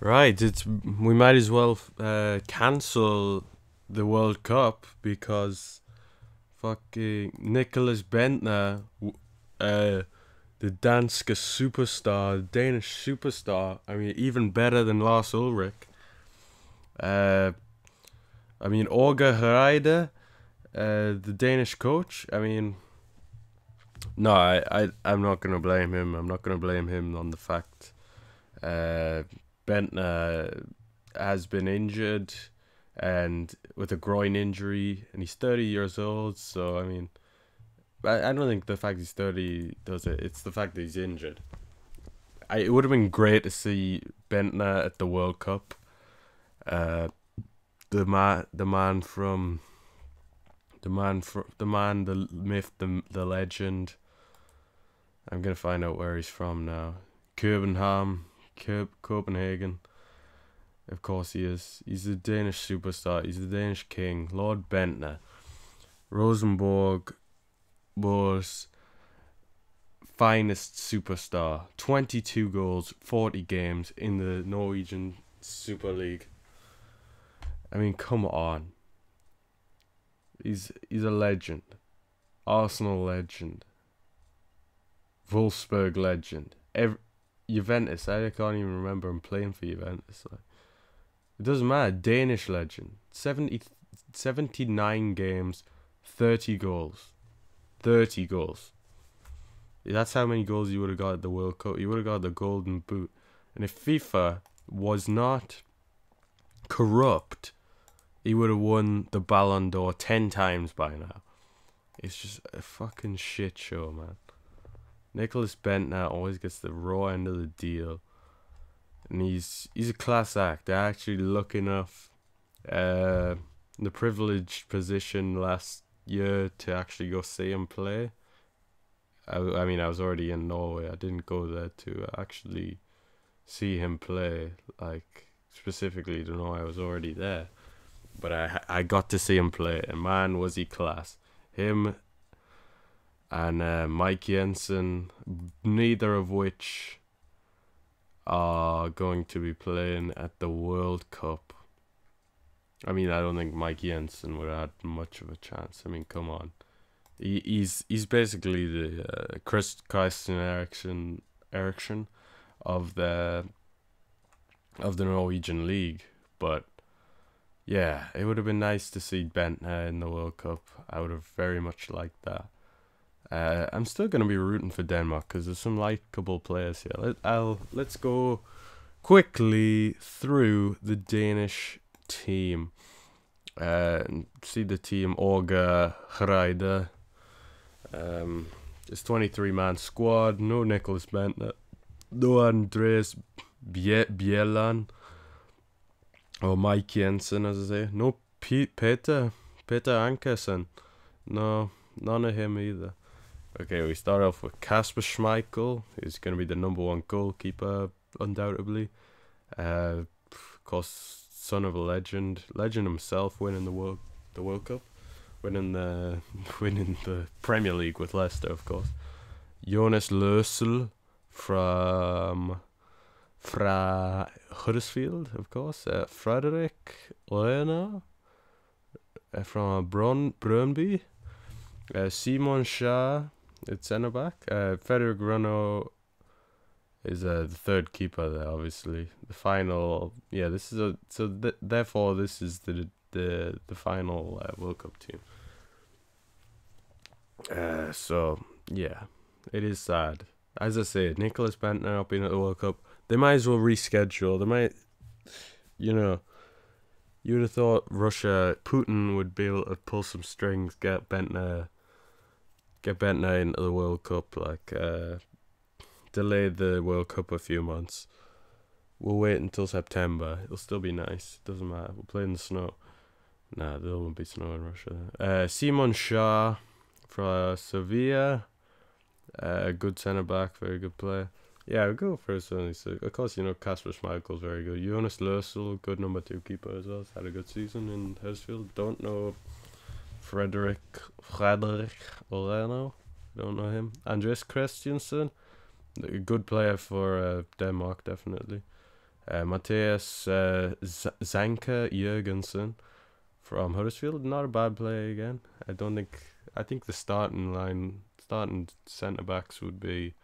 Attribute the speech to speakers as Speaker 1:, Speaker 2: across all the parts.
Speaker 1: Right, it's we might as well uh, cancel the World Cup because fucking Nicklas Bendtner, uh, the Danske superstar, Danish superstar. I mean, even better than Lars Ulrich. Uh, I mean, Åge Hareide, uh, the Danish coach. I mean, no, I, I, I'm not gonna blame him. I'm not gonna blame him on the fact. Uh, Bendtner has been injured and with a groin injury, and he's 30 years old. So I mean, I, I don't think the fact he's 30 does it. It's the fact that he's injured. I, it would have been great to see Bendtner at the World Cup. Uh, the man, the man from, the man from, the man, the myth, the the legend. I'm gonna find out where he's from now. Copenhagen, Copenhagen. Of course he is. He's a Danish superstar. He's the Danish king, Lord Bendtner. Rosenborg was finest superstar. 22 goals, 40 games in the Norwegian Super League. I mean, come on. He's he's a legend. Arsenal legend. Wolfsburg legend. Every, Juventus, I can't even remember him playing for Juventus. Like. It doesn't matter. Danish legend. 70, 79 games, 30 goals. 30 goals. That's how many goals you would have got at the World Cup. You would have got the Golden Boot. And if FIFA was not corrupt, he would have won the Ballon d'Or 10 times by now. It's just a fucking shit show, man. Nicklas Bendtner always gets the raw end of the deal and he's he's a class act. I actually luck enough, uh, the privileged position last year to actually go see him play. I, I mean, I was already in Norway. I didn't go there to actually see him play, like specifically to know I was already there. But I I got to see him play, and man, was he class. Him and uh, Mike Jensen, neither of which are going to be playing at the World Cup. I mean, I don't think Mike Jensen would have had much of a chance. I mean, come on. He, he's he's basically the uh, Chris Christian Eriksen Eriksen of the of the Norwegian league, but yeah, it would have been nice to see Bendtner in the World Cup. I would have very much liked that. Uh, I'm still gonna be rooting for Denmark because there's some likable players here. Let, I'll let's go quickly through the Danish team. Uh, see the team Åge Hareide. Um, it's 23 man squad. No Nicklas Bendtner. No Andreas Bie- Bjelland. Or Mike Jensen, as I say. No Pete Peter. Peter Ankersen. No, none of him either. Okay, we start off with Kasper Schmeichel, He's going to be the number one goalkeeper, undoubtedly. Uh, of course, son of a legend, legend himself, winning the world, the World Cup, winning the, winning the Premier League with Leicester, of course. Jonas Lössl from, fra Huddersfield, of course. Uh, Frederick Lerner uh, from Bron Brøndby. Uh, Simon Shah it's centre back. Uh, Frederick Runo is uh, the third keeper there. Obviously, the final. Yeah, this is a so th- therefore this is the the the final uh, World Cup team. Uh, so yeah, it is sad. As I said, Nicklas Bendtner not being at the World Cup. They might as well reschedule. They might, you know. You would have thought Russia, Putin would be able to pull some strings, get Bendtner get Bendtner into the World Cup, like uh, delay the World Cup a few months. We'll wait until September. It'll still be nice. Doesn't matter. We'll play in the snow. Nah, there won't be snow in Russia. Uh, Simon Shah from Sevilla. Uh, good centre back, very good player. Yeah, I'll go for certainly. So, of course, you know Kasper Schmeichel's very good. Jonas Lössl, good number two keeper as well. Had a good season in Huddersfield. Don't know Frederick Frederick Oreno. Don't know him. Andres Christensen, a good player for uh, Denmark, definitely. Uh, Mathias uh, Zanka Jørgensen from Huddersfield. Not a bad play again. I don't think. I think the starting line, starting centre backs would be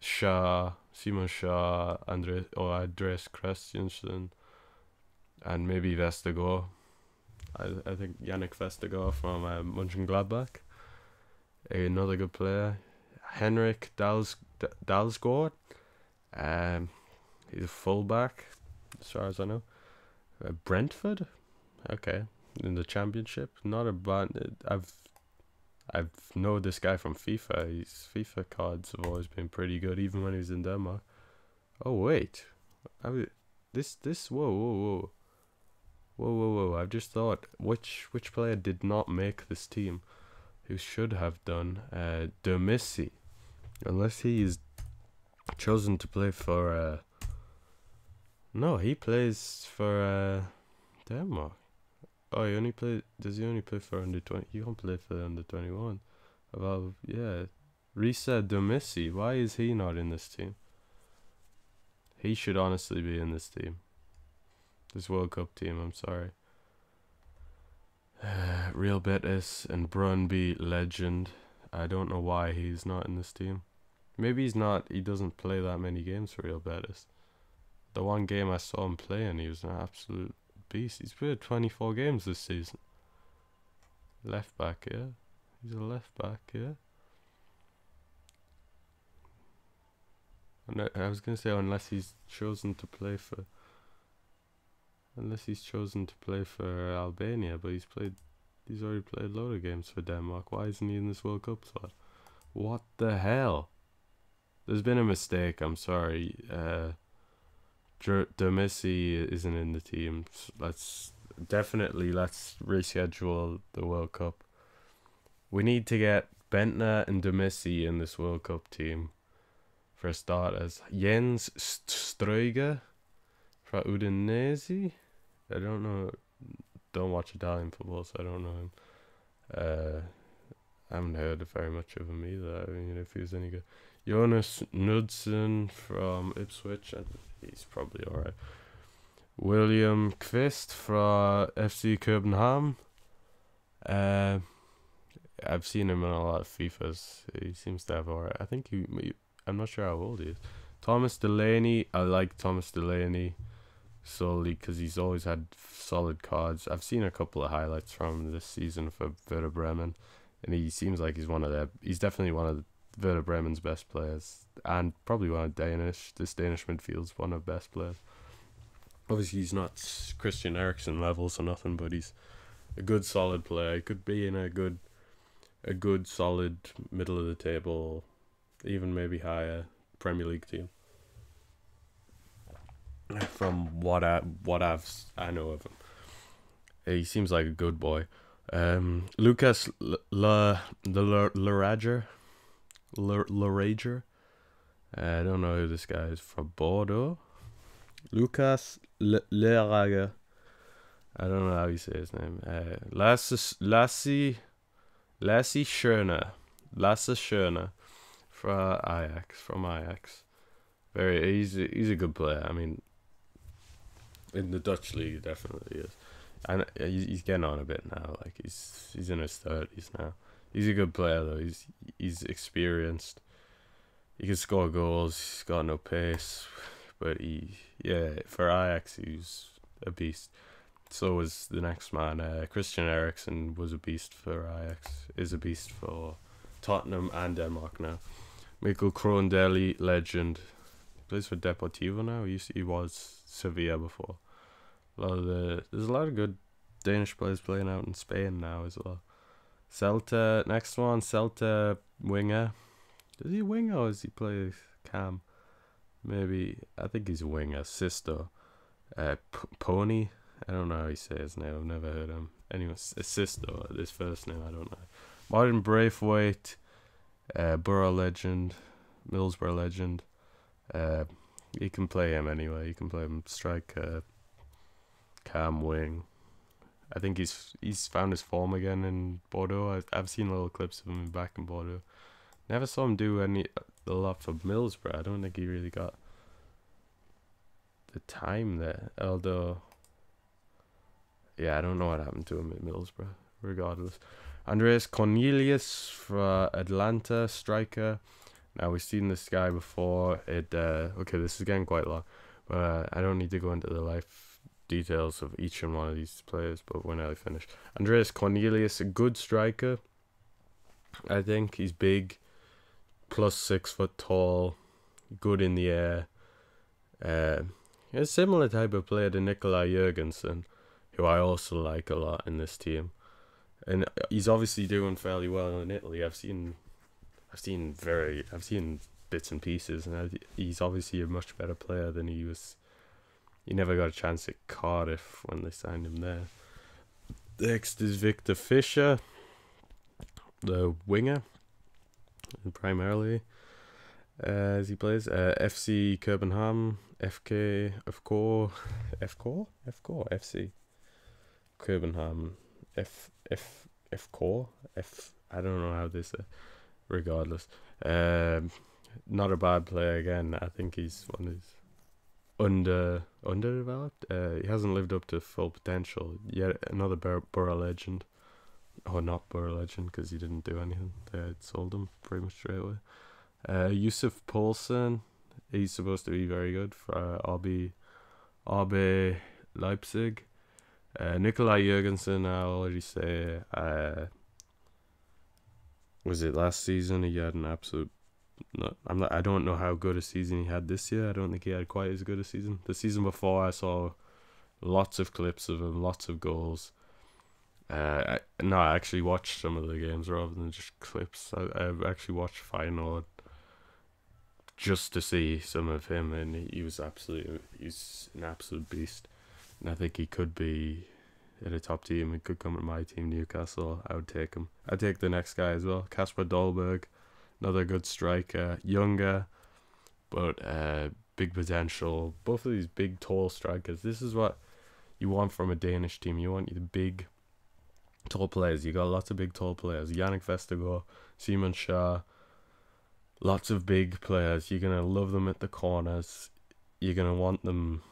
Speaker 1: Shaw, Simon Shaw, Andre or Andreas Christensen, and maybe Vestergaard. I I think Jannik Vestergaard from uh, Mönchengladbach. Another good player. Henrik Dals Dalsgaard. Um, he's a fullback, as far as I know. Uh, Brentford, okay, in the championship. Not a bad. I've I've know this guy from FIFA. His FIFA cards have always been pretty good, even when he was in Denmark. Oh wait, I this this whoa whoa whoa. Whoa, whoa, whoa! I've just thought which which player did not make this team, who should have done. Uh, Durmisi, unless he is chosen to play for. Uh, no, he plays for uh, Denmark. Oh, he only play. Does he only play for under twenty? You can't play for under twenty one. Well, yeah, Riza Durmisi. Why is he not in this team? He should honestly be in this team. This World Cup team. I'm sorry. Real Betis and Brøndby legend. I don't know why he's not in this team. Maybe he's not. He doesn't play that many games for Real Betis. The one game I saw him play, and he was an absolute beast. He's played 24 games this season. Left back, yeah. He's a left back, yeah. I was gonna say unless he's chosen to play for. Unless he's chosen to play for Albania, but he's played. He's already played a load of games for Denmark. Why isn't he in this World Cup squad? What the hell? There's been a mistake. I'm sorry. Uh, isn't in the team. Let's definitely let's reschedule the World Cup. We need to get Bendtner and Durmisi in this World Cup team. For starters, Jens Stryger from Udinese. I don't know. Don't watch Italian football, so I don't know him. Uh, I haven't heard very much of him either. I mean, if he's any good. Jonas Knudsen from Ipswich. He's probably alright. William Kvist from FC Copenhagen. Uh, I've seen him in a lot of FIFAs. He seems to have alright. I think he, I'm not sure how old he is. Thomas Delaney. I like Thomas Delaney solely because he's always had solid cards. I've seen a couple of highlights from this season for Werder Bremen, and he seems like he's one of the. He's definitely one of Werder Bremen's best players, and probably one of Danish. This Danish midfield's one of best players. Obviously, he's not Christian Eriksen levels or nothing, but he's a good, solid player. He could be in a good, a good, solid middle of the table, even maybe higher Premier League team. From what I what I've I know of him, he seems like a good boy. Um, Lucas La La La Larager Larager. I don't know who this guy is from Bordeaux. Lukas Lerager. I don't know how you say his name. Uh, Lasse Lassie Lassie Schöner. Lasse Schöner from Ajax. From Ajax. Very he's a, he's a good player. I mean, in the Dutch league, definitely is. And he's getting on a bit now. Like he's he's in his thirties now. He's a good player though. He's he's experienced. He can score goals. He's got no pace, but he yeah for Ajax he's a beast. So was the next man. Uh, Christian Eriksen was a beast for Ajax. Is a beast for Tottenham and Denmark now. Michael Krohn-Dehli, legend. Plays for Deportivo now. He, to, he was Sevilla before. A lot of the there's a lot of good Danish players playing out in Spain now as well. Celta, next one, Celta winger. Does he winger or does he play cam? Maybe, I think he's a winger. Sisto. Uh, P- Pony. I don't know how he says his name. I've never heard him. Anyway, Sisto. His first name, I don't know. Martin Braithwaite. Uh, Borough legend. Middlesbrough legend. Uh, you can play him anyway. You can play him striker, cam, wing. I think he's he's found his form again in Bordeaux. I've, I've seen little clips of him back in Bordeaux. Never saw him do any a lot for Middlesbrough. I don't think he really got the time there. Although, yeah, I don't know what happened to him at Middlesbrough. Regardless, Andreas Cornelius for Atalanta striker. Now we've seen this guy before. It uh, okay, this is getting quite long, but uh, I don't need to go into the life details of each and one of these players. But when I finish, Andreas Cornelius, a good striker. I think he's big, plus six foot tall, good in the air. Uh, a similar type of player to Nicolai Jørgensen, who I also like a lot in this team, and he's obviously doing fairly well in Italy. I've seen, I've seen very, I've seen bits and pieces, and I, he's obviously a much better player than he was. He never got a chance at Cardiff when they signed him there. Next is Viktor Fischer, the winger, primarily uh, as he plays. Uh, FC Copenhagen, FK, FK, FK, FK, FC Copenhagen, F F F core F. I don't know how this. Uh, regardless, um, not a bad player again. I think he's one of under underdeveloped. Uh, he hasn't lived up to full potential yet. Another Bor- Borough legend, or not Borough legend because he didn't do anything. They sold him pretty much straight away. Uh, Yussuf Poulsen, he's supposed to be very good for uh, RB, RB Leipzig. Uh, Nicolai Jørgensen, I already say, uh, was it last season? He had an absolute. No, I'm not. I don't know how good a season he had this year. I don't think he had quite as good a season. The season before, I saw lots of clips of him, lots of goals. Uh, I, no, I actually watched some of the games rather than just clips. I, I actually watched Feyenoord just to see some of him, and he, he was absolutely he's an absolute beast, and I think he could be in a top team. He could come to my team, Newcastle. I would take him. I'd take the next guy as well, Kasper Dolberg, another good striker, younger, but uh, big potential. Both of these big, tall strikers. This is what you want from a Danish team. You want the big, tall players. You got lots of big, tall players. Jannik Vestergaard, Simon Kjær lots of big players. You're gonna love them at the corners. You're gonna want them.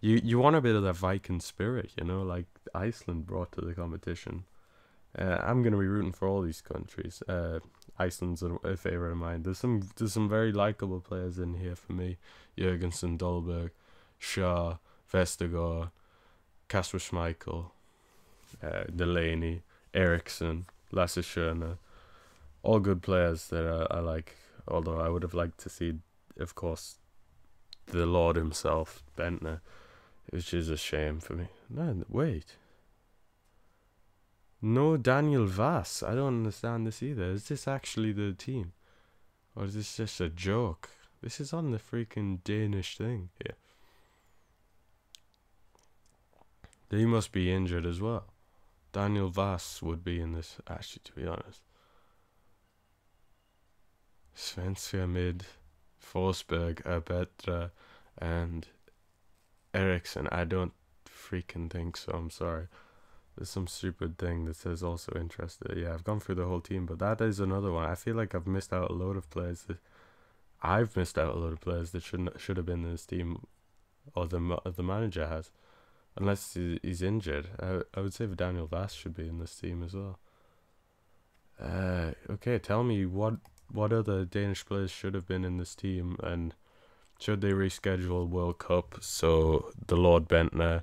Speaker 1: You you want a bit of that Viking spirit, you know, like Iceland brought to the competition. Uh, I'm gonna be rooting for all these countries. Uh, Iceland's a, a favorite of mine. There's some there's some very likable players in here for me. Jørgensen, Dolberg, Kjær, Vestergaard, Kasper Schmeichel, uh, Delaney, Eriksen, Lasse Schöne all good players that I, I like. Although I would have liked to see, of course, the Lord himself, Bendtner, which is a shame for me. No, wait. No Daniel Wass. I don't understand this either. Is this actually the team? Or is this just a joke? This is on the freaking Danish thing here. They must be injured as well. Daniel Wass would be in this, actually, to be honest. Svenska mid, Forsberg better, and Eriksen. I don't freaking think so. I'm sorry. There's some stupid thing that says also interested. Yeah, I've gone through the whole team, but that is another one. I feel like I've missed out a load of players that I've missed out a load of players that shouldn't should have been in this team, or the the manager has, unless he's injured. I I would say Daniel Wass should be in this team as well. Uh, okay, tell me what what other Danish players should have been in this team, and should they reschedule World Cup so the Lord Bendtner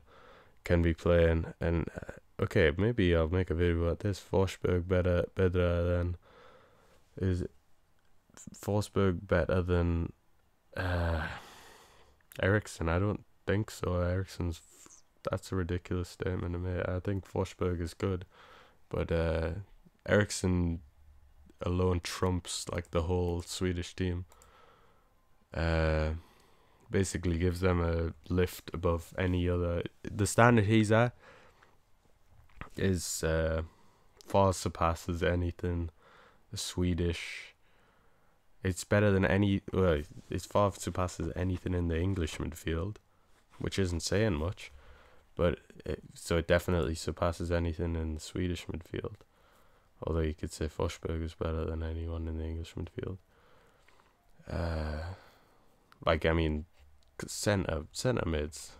Speaker 1: can be playing? And uh, okay, maybe I'll make a video about this. Forsberg better better than is Forsberg better than uh, Eriksen? I don't think so. Eriksen's that's a ridiculous statement to me. I think Forsberg is good, but uh, Eriksen alone trumps like the whole Swedish team. Uh, basically gives them a lift above any other. The standard he's at is uh, far surpasses anything Swedish. It's better than any. Well, it far surpasses anything in the English midfield, which isn't saying much, but it, so it definitely surpasses anything in the Swedish midfield. Although you could say Forsberg is better than anyone in the English midfield. Uh, like I mean, center center mids,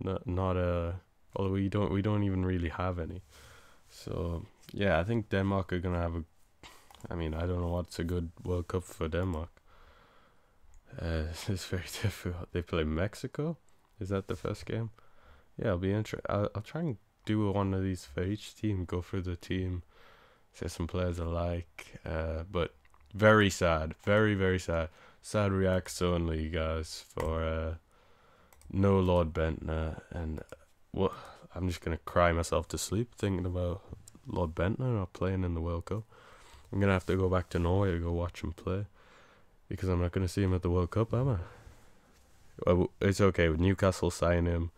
Speaker 1: not not uh although we don't we don't even really have any. So yeah, I think Denmark are gonna have a. I mean, I don't know what's a good World Cup for Denmark. Uh, it's very difficult. They play Mexico. Is that the first game? Yeah, I'll be interested. I'll, I'll try and do one of these for each team. Go through the team, say some players I like. Uh, but very sad. Very very sad. Sad reacts only, guys. For uh, no Lord Bendtner and I'm just gonna cry myself to sleep thinking about Lord Bendtner not playing in the World Cup. I'm gonna have to go back to Norway to go watch him play because I'm not gonna see him at the World Cup, am I? Uh, it's okay. With Newcastle sign him,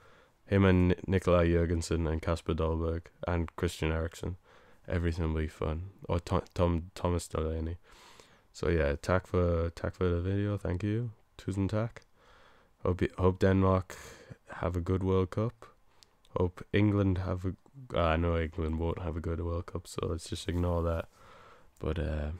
Speaker 1: him and Nicolai Jørgensen and Kasper Dolberg and Christian Eriksen, everything will be fun. Or Tom, Tom Thomas Delaney. So yeah, tack for tack for the video. Thank you, Tusen tack. Hope hope Denmark have a good World Cup. Hope England have a. I know England won't have a good World Cup, so let's just ignore that. But uh,